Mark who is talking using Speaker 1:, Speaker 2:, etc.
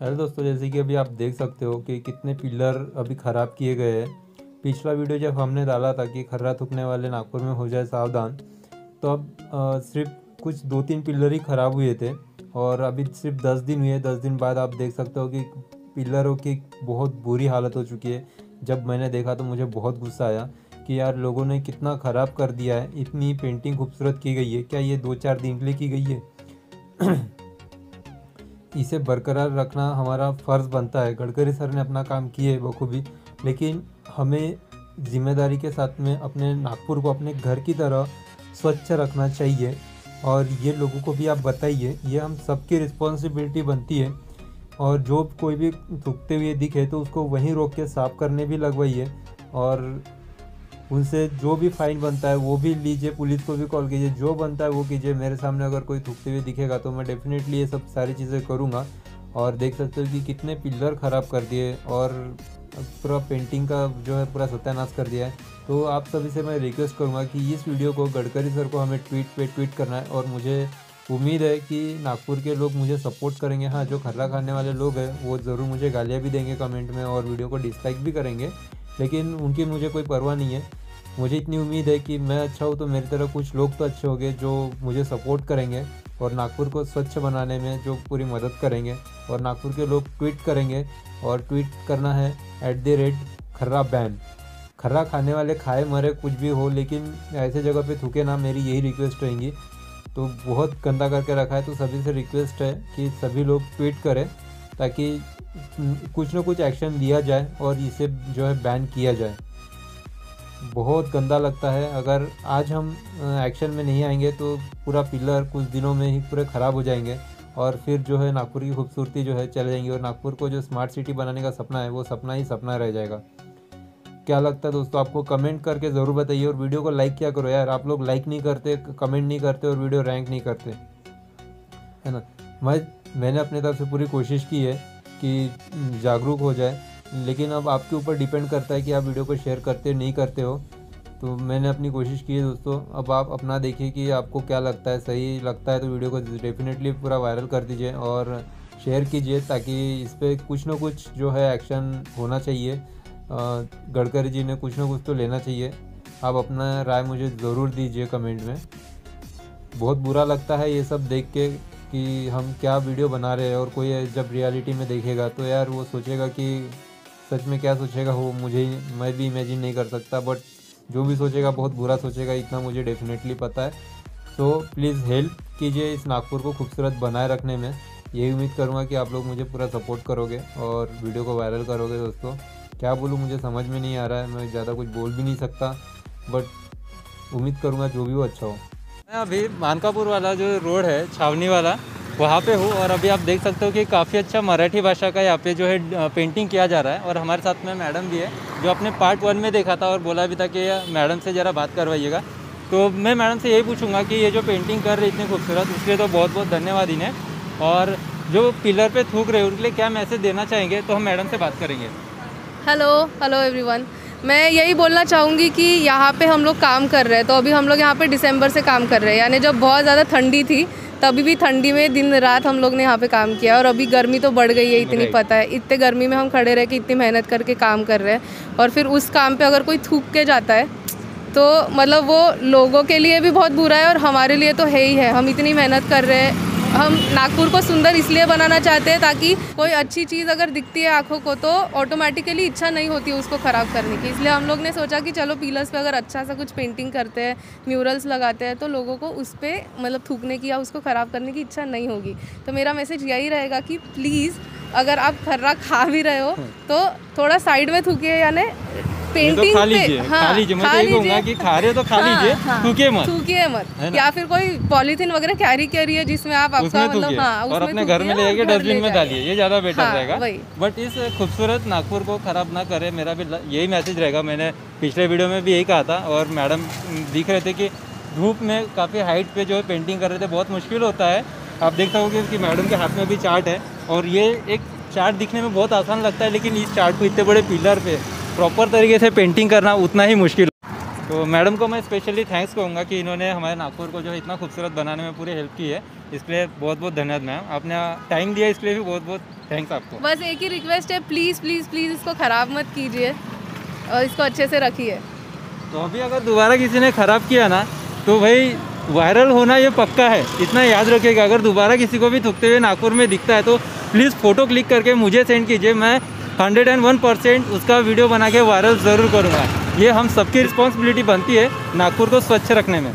Speaker 1: Hello दोस्तों, जैसे कि अभी आप देख सकते हो कि कितने पिलर अभी ख़राब किए गए हैं। पिछला वीडियो जब हमने डाला था कि खर्रा थूकने वाले नागपुर में हो जाए सावधान तो अब सिर्फ़ कुछ दो तीन पिलर ही ख़राब हुए थे और अभी सिर्फ़ दस दिन हुए दस दिन बाद आप देख सकते हो कि पिलरों की बहुत बुरी हालत हो चुकी है। जब मैंने देखा तो मुझे बहुत गुस्सा आया कि यार लोगों ने कितना ख़राब कर दिया है, इतनी पेंटिंग खूबसूरत की गई है, क्या ये दो चार दिन के लिए की गई है? इसे बरकरार रखना हमारा फ़र्ज़ बनता है। गडकरी सर ने अपना काम किए बखूबी, लेकिन हमें ज़िम्मेदारी के साथ में अपने नागपुर को अपने घर की तरह स्वच्छ रखना चाहिए। और ये लोगों को भी आप बताइए, ये हम सबकी रिस्पॉन्सिबिलिटी बनती है। और जो कोई भी थूकते हुए दिखे तो उसको वहीं रोक के साफ़ करने भी लगवाइए। और उनसे जो भी फाइन बनता है, वो भी लीजिए, पुलिस को भी कॉल कीजिए, जो बनता है वो कीजिए। मेरे सामने अगर कोई थूकते हुए दिखेगा तो मैं डेफिनेटली ये सब सारी चीज़ें करूँगा। और देख सकते हो कि कितने पिलर ख़राब कर दिए और पूरा पेंटिंग का जो है, पूरा सत्यानाश कर दिया है। तो आप सभी से मैं रिक्वेस्ट करूँगा कि इस वीडियो को गडकरी सर को हमें ट्वीट पे ट्वीट करना है। और मुझे उम्मीद है कि नागपुर के लोग मुझे सपोर्ट करेंगे। हाँ जो खर्रा खाने वाले लोग हैं, वो ज़रूर मुझे गालियाँ भी देंगे कमेंट में और वीडियो को डिसलाइक भी करेंगे। लेकिन उनकी मुझे कोई परवाह नहीं है। मुझे इतनी उम्मीद है कि मैं अच्छा हूँ तो मेरी तरह कुछ लोग तो अच्छे होंगे जो मुझे सपोर्ट करेंगे और नागपुर को स्वच्छ बनाने में जो पूरी मदद करेंगे और नागपुर के लोग ट्वीट करेंगे और ट्वीट करना है एट द रेट खर्रा बैन खर्रा खाने वाले खाए मरे कुछ भी हो, लेकिन ऐसे जगह पे थूके ना, मेरी यही रिक्वेस्ट रहेंगी। तो बहुत गंदा करके रखा है तो सभी से रिक्वेस्ट है कि सभी लोग ट्वीट करें ताकि कुछ ना कुछ एक्शन लिया जाए और इसे जो है बैन किया जाए। बहुत गंदा लगता है। अगर आज हम एक्शन में नहीं आएँगे तो पूरा पिलर कुछ दिनों में ही पूरे ख़राब हो जाएँगे और फिर जो है नागपुर की खूबसूरती जो है चले जाएँगी और नागपुर को जो स्मार्ट सिटी बनाने का सपना है वो सपना ही सपना रह जाएगा। क्या लगता है दोस्तों? आपको कमेंट करके ज़रूर बताइए और वीडियो को लाइक किया करो यार। आप लोग लाइक नहीं करते कमेंट नहीं करते और वीडियो रैंक नहीं करते। है ना? मैं, मैंने अपने तरफ़ से पूरी कोशिश की है कि जागरूक हो जाए। लेकिन अब आपके ऊपर डिपेंड करता है कि आप वीडियो को शेयर करते हो, नहीं करते हो। तो मैंने अपनी कोशिश की है दोस्तों, अब आप अपना देखिए कि आपको क्या लगता है, सही लगता है तो वीडियो को डेफिनेटली पूरा वायरल कर दीजिए और शेयर कीजिए ताकि इस पर कुछ ना कुछ जो है एक्शन होना चाहिए। गडकरी जी ने कुछ ना कुछ तो लेना चाहिए। आप अपना राय मुझे ज़रूर दीजिए कमेंट में। बहुत बुरा लगता है ये सब देख के कि हम क्या वीडियो बना रहे हैं और कोई जब रियलिटी में देखेगा तो यार वो सोचेगा कि सच में क्या सोचेगा वो मुझे मैं भी इमेजिन नहीं कर सकता बट जो भी सोचेगा, बहुत बुरा सोचेगा, इतना मुझे डेफिनेटली पता है। तो प्लीज़ हेल्प कीजिए इस नागपुर को खूबसूरत बनाए रखने में। यही उम्मीद करूँगा कि आप लोग मुझे पूरा सपोर्ट करोगे और वीडियो को वायरल करोगे दोस्तों। क्या बोलूँ, मुझे समझ में नहीं आ रहा है, मैं ज़्यादा कुछ बोल भी नहीं सकता बट उम्मीद करूँगा जो भी वो अच्छा हो।
Speaker 2: मैं अभी मानकापुर वाला जो रोड है, छावनी वाला वहाँ पे हूँ और अभी आप देख सकते हो कि काफ़ी अच्छा मराठी भाषा का यहाँ पे जो है पेंटिंग किया जा रहा है और हमारे साथ में मैडम भी है, जो आपने पार्ट वन में देखा था और बोला भी था कि मैडम से ज़रा बात करवाइएगा। तो मैं मैडम से यही पूछूँगा कि ये जो पेंटिंग कर रही इतनी खूबसूरत, उसके लिए तो बहुत बहुत धन्यवाद इन्हें। और जो पिलर पे थूक रहे उनके लिए क्या मैसेज देना चाहेंगे तो हम मैडम से बात करेंगे।
Speaker 3: हेलो हेलो एवरीवन मैं यही बोलना चाहूँगी कि यहाँ पे हम लोग काम कर रहे हैं तो अभी हम लोग यहाँ पे दिसंबर से काम कर रहे हैं। यानी जब बहुत ज़्यादा ठंडी थी तभी भी ठंडी में दिन रात हम लोग ने यहाँ पे काम किया और अभी गर्मी तो बढ़ गई है इतनी पता है। इतने गर्मी में हम खड़े रह के इतनी मेहनत करके काम कर रहे हैं। और फिर उस काम पे अगर कोई थूक के जाता है तो मतलब वो लोगों के लिए भी बहुत बुरा है और हमारे लिए तो है ही है। हम इतनी मेहनत कर रहे हैं हम नागपुर को सुंदर इसलिए बनाना चाहते हैं ताकि कोई अच्छी चीज़ अगर दिखती है आँखों को तो ऑटोमेटिकली इच्छा नहीं होती उसको ख़राब करने की। इसलिए हम लोग ने सोचा कि चलो पीलर्स पे अगर अच्छा सा कुछ पेंटिंग करते हैं म्यूरल्स लगाते हैं तो लोगों को उस पर मतलब थूकने की या उसको ख़राब करने की इच्छा नहीं होगी। तो मेरा मैसेज यही रहेगा कि प्लीज़ अगर आप खर्रा खा भी रहे हो तो थोड़ा साइड में थूकिए यानी पेंटिंग
Speaker 2: तो खा लीजिए हाँ, खा लीजिए मैं यही कहूँगा कि खा रहे हो तो खा लीजिए थूकिए मत।
Speaker 3: थूकिए मत या फिर कोई पॉलीथीन वगैरह कैरी करिए जिसमें आप आपका मतलब हाँ
Speaker 2: और अपने घर में ले जाके डस्टबिन में डालिए ये ज़्यादा बेटर
Speaker 3: हाँ,
Speaker 2: रहेगा। बट इस खूबसूरत नागपुर को ख़राब ना करे मेरा भी यही मैसेज रहेगा। मैंने पिछले वीडियो में भी यही कहा था और मैडम दिख रहे थे कि धूप में काफ़ी हाइट पे जो है पेंटिंग कर रहे थे बहुत मुश्किल होता है। आप देख सकोगे कि मैडम के हाथ में भी चार्ट है और ये एक चार्ट दिखने में बहुत आसान लगता है लेकिन इस चार्ट को इतने बड़े पिलर पे प्रॉपर तरीके से पेंटिंग करना उतना ही मुश्किल। तो मैडम को मैं स्पेशली थैंक्स कहूँगा कि इन्होंने हमारे नागपुर को जो है इतना खूबसूरत बनाने में पूरी हेल्प की है। इसलिए बहुत बहुत धन्यवाद मैम आपने टाइम दिया इसके लिए भी बहुत बहुत थैंक्स आपको।
Speaker 3: बस एक ही रिक्वेस्ट है प्लीज़ प्लीज़ प्लीज़ इसको ख़राब मत कीजिए और इसको अच्छे से रखिए।
Speaker 2: तो अभी अगर दोबारा किसी ने ख़राब किया ना तो भाई वायरल होना ये पक्का है। इतना याद रखिएगा अगर दोबारा किसी को भी थूकते हुए नागपुर में दिखता है तो प्लीज़ फ़ोटो क्लिक करके मुझे सेंड कीजिए। मैं हंड्रेड एंड वन परसेंट उसका वीडियो बना के वायरल ज़रूर करूँगा। ये हम सबकी रिस्पॉन्सिबिलिटी बनती है नागपुर को स्वच्छ रखने में।